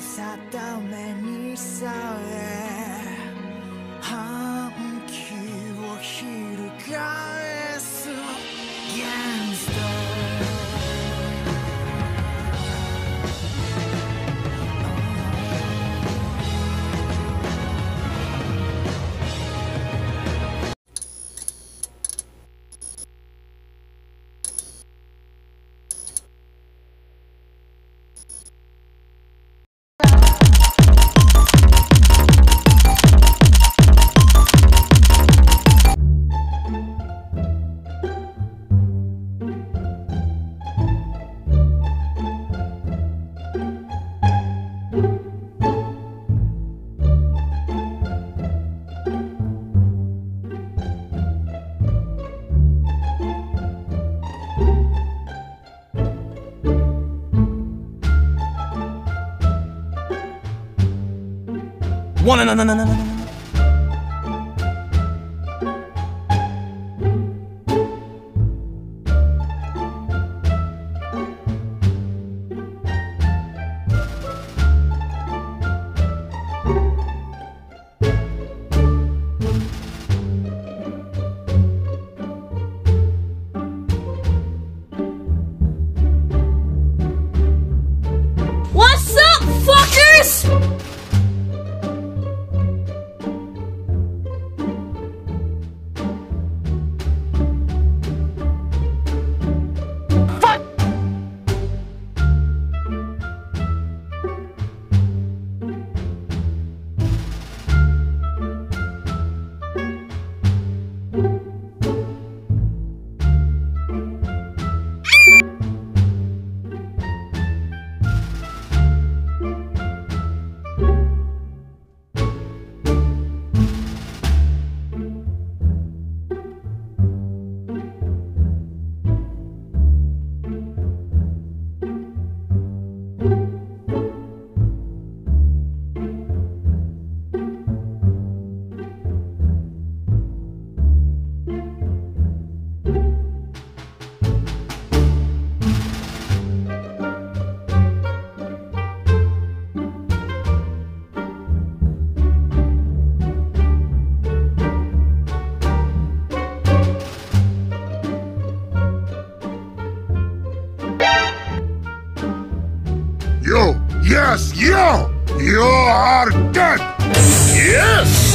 定めにさえ One, no, no, no, no, no, no, yes, you! You are dead! Yes!